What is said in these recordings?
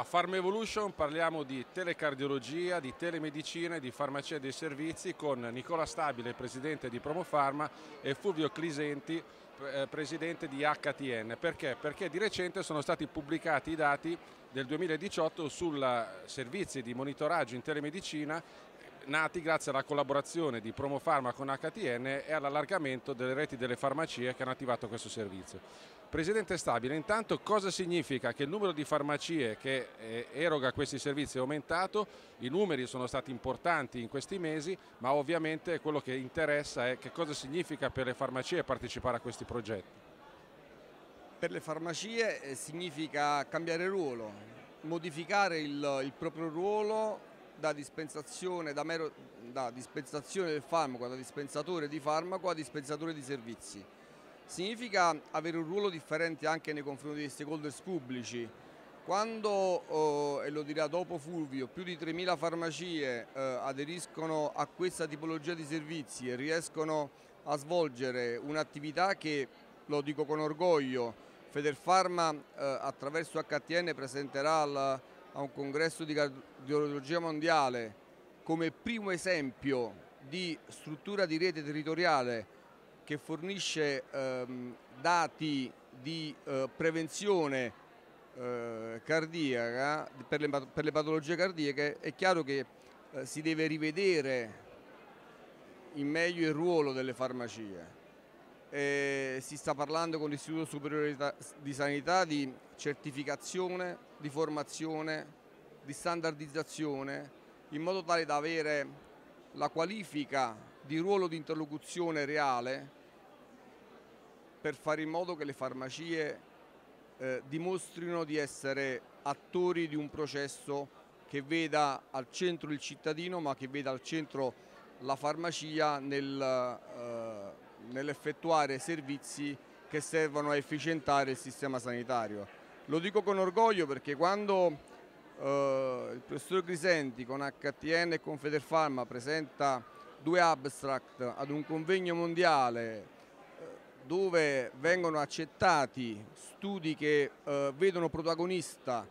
A Farm Evolution parliamo di telecardiologia, di telemedicina e di farmacia dei servizi con Nicola Stabile, presidente di Promofarma e Fulvio Clisenti, eh, presidente di HTN. Perché? Perché di recente sono stati pubblicati i dati del 2018 sul servizi di monitoraggio in telemedicina nati grazie alla collaborazione di Promofarma con HTN e all'allargamento delle reti delle farmacie che hanno attivato questo servizio. Presidente Stabile, intanto cosa significa che il numero di farmacie che eh, eroga questi servizi è aumentato, i numeri sono stati importanti in questi mesi, ma ovviamente quello che interessa è che cosa significa per le farmacie partecipare a questi progetti. Per le farmacie eh, significa cambiare ruolo, modificare il, il proprio ruolo da dispensazione, da, mero, da dispensazione del farmaco, da dispensatore di farmaco a dispensatore di servizi. Significa avere un ruolo differente anche nei confronti dei stakeholders pubblici. Quando, oh, e lo dirà dopo Fulvio, più di 3.000 farmacie eh, aderiscono a questa tipologia di servizi e riescono a svolgere un'attività che, lo dico con orgoglio, Federfarma eh, attraverso HTN presenterà al, a un congresso di cardiologia mondiale come primo esempio di struttura di rete territoriale che fornisce ehm, dati di eh, prevenzione eh, cardiaca per le, per le, patologie cardiache, è chiaro che eh, si deve rivedere in meglio il ruolo delle farmacie. Si sta parlando con l'Istituto Superiore di Sanità di certificazione, di formazione, di standardizzazione, in modo tale da avere la qualifica di ruolo di interlocuzione reale per fare in modo che le farmacie eh, dimostrino di essere attori di un processo che veda al centro il cittadino ma che veda al centro la farmacia nel, eh, nell'effettuare servizi che servono a efficientare il sistema sanitario. Lo dico con orgoglio perché quando eh, il professor Grisenti con HTN e con Federfarma presenta due abstract ad un convegno mondiale eh, dove vengono accettati studi che eh, vedono protagonista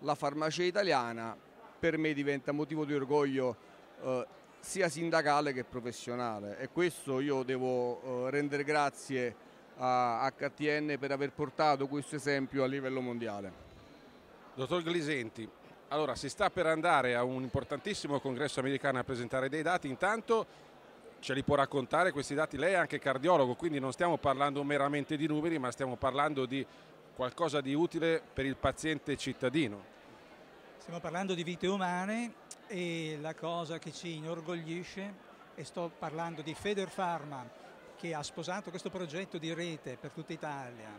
la farmacia italiana, per me diventa motivo di orgoglio eh, sia sindacale che professionale e questo io devo eh, rendere grazie a HTN per aver portato questo esempio a livello mondiale. Dottor Glisenti, allora si sta per andare a un importantissimo congresso americano a presentare dei dati, intanto ce li può raccontare questi dati, lei è anche cardiologo, quindi non stiamo parlando meramente di numeri, ma stiamo parlando di qualcosa di utile per il paziente cittadino. Stiamo parlando di vite umane e la cosa che ci inorgoglisce, e sto parlando di Federpharma, che ha sposato questo progetto di rete per tutta Italia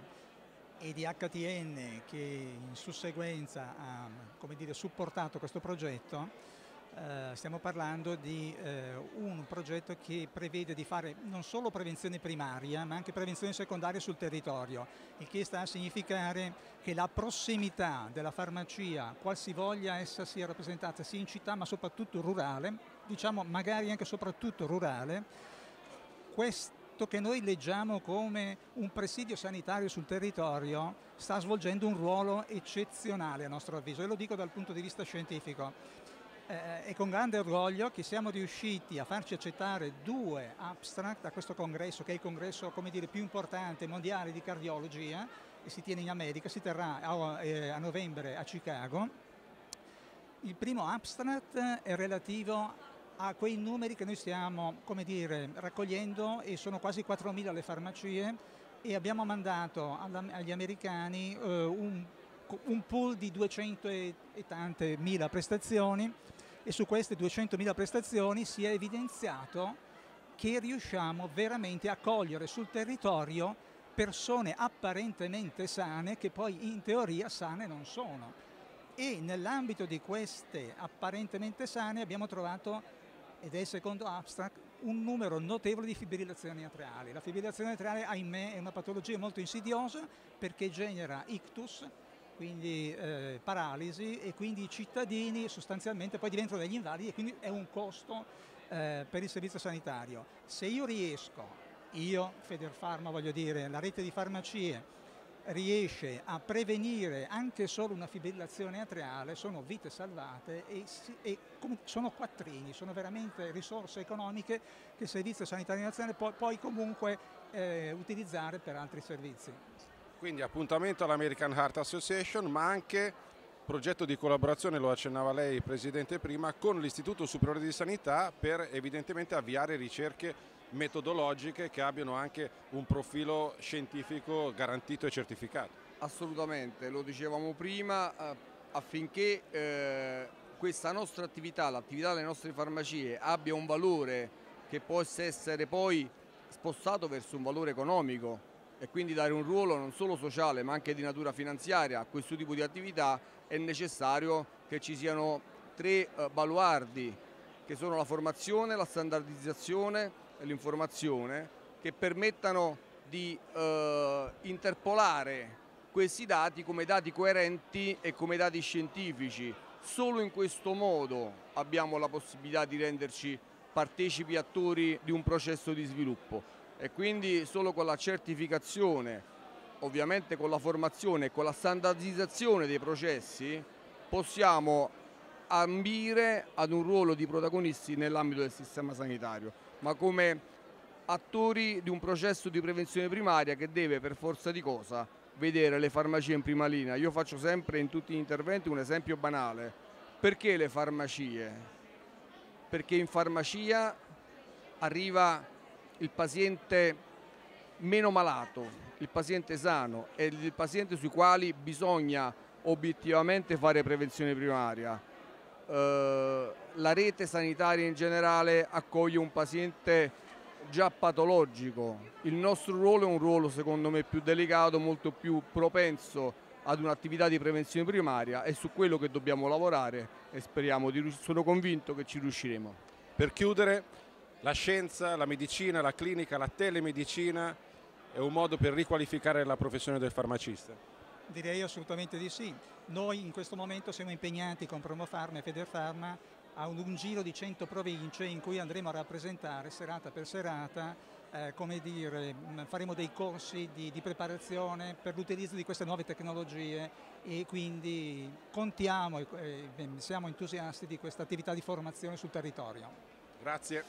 e di HTN che in susseguenza ha dire, supportato questo progetto, eh, stiamo parlando di eh, un progetto che prevede di fare non solo prevenzione primaria ma anche prevenzione secondaria sul territorio, il che sta a significare che la prossimità della farmacia, qualsivoglia essa sia rappresentata sia in città ma soprattutto rurale, diciamo magari anche soprattutto rurale, questo che noi leggiamo come un presidio sanitario sul territorio sta svolgendo un ruolo eccezionale a nostro avviso e lo dico dal punto di vista scientifico. Eh, è con grande orgoglio che siamo riusciti a farci accettare due abstract a questo congresso, che è il congresso dire, più importante mondiale di cardiologia, e si tiene in America, si terrà a, eh, a novembre a Chicago. Il primo abstract è relativo a quei numeri che noi stiamo dire, raccogliendo e sono quasi 4.000 le farmacie e abbiamo mandato agli americani eh, un, un, pool di 200 e, tante mila prestazioni e su queste 200.000 prestazioni si è evidenziato che riusciamo veramente a cogliere sul territorio persone apparentemente sane che poi in teoria sane non sono. E nell'ambito di queste apparentemente sane abbiamo trovato ed è secondo abstract un numero notevole di fibrillazioni atriali. La fibrillazione atriale, ahimè, è una patologia molto insidiosa perché genera ictus, quindi eh, paralisi e quindi i cittadini sostanzialmente poi diventano degli invalidi e quindi è un costo eh, per il servizio sanitario. Se io riesco, io, Federfarma voglio dire, la rete di farmacie, riesce a prevenire anche solo una fibrillazione atriale sono vite salvate e, e sono quattrini, sono veramente risorse economiche che il Servizio Sanitario Nazionale può poi comunque eh, utilizzare per altri servizi. Quindi appuntamento all'American Heart Association ma anche progetto di collaborazione, lo accennava lei Presidente prima, con l'Istituto Superiore di Sanità per evidentemente avviare ricerche metodologiche che abbiano anche un profilo scientifico garantito e certificato. Assolutamente, lo dicevamo prima, eh, affinché eh, questa nostra attività, l'attività delle nostre farmacie abbia un valore che possa essere poi spostato verso un valore economico e quindi dare un ruolo non solo sociale ma anche di natura finanziaria a questo tipo di attività è necessario che ci siano tre eh, baluardi che sono la formazione, la standardizzazione e l'informazione che permettano di eh, interpolare questi dati come dati coerenti e come dati scientifici. Solo in questo modo abbiamo la possibilità di renderci partecipi attori di un processo di sviluppo e quindi solo con la certificazione, ovviamente con la formazione e con la standardizzazione dei processi possiamo ambire ad un ruolo di protagonisti nell'ambito del sistema sanitario ma come attori di un processo di prevenzione primaria che deve per forza di cosa vedere le farmacie in prima linea. Io faccio sempre in tutti gli interventi un esempio banale. Perché le farmacie? Perché in farmacia arriva il paziente meno malato, il paziente sano e il paziente sui quali bisogna obiettivamente fare prevenzione primaria eh, la rete sanitaria in generale accoglie un paziente già patologico. Il nostro ruolo è un ruolo secondo me più delicato, molto più propenso ad un'attività di prevenzione primaria e su quello che dobbiamo lavorare e speriamo di sono convinto che ci riusciremo. Per chiudere, la scienza, la medicina, la clinica, la telemedicina è un modo per riqualificare la professione del farmacista. Direi assolutamente di sì. Noi in questo momento siamo impegnati con Promofarma e Federfarma a un, giro di 100 province in cui andremo a rappresentare serata per serata eh, come dire, faremo dei corsi di, di preparazione per l'utilizzo di queste nuove tecnologie e quindi contiamo e eh, siamo entusiasti di questa attività di formazione sul territorio. Grazie.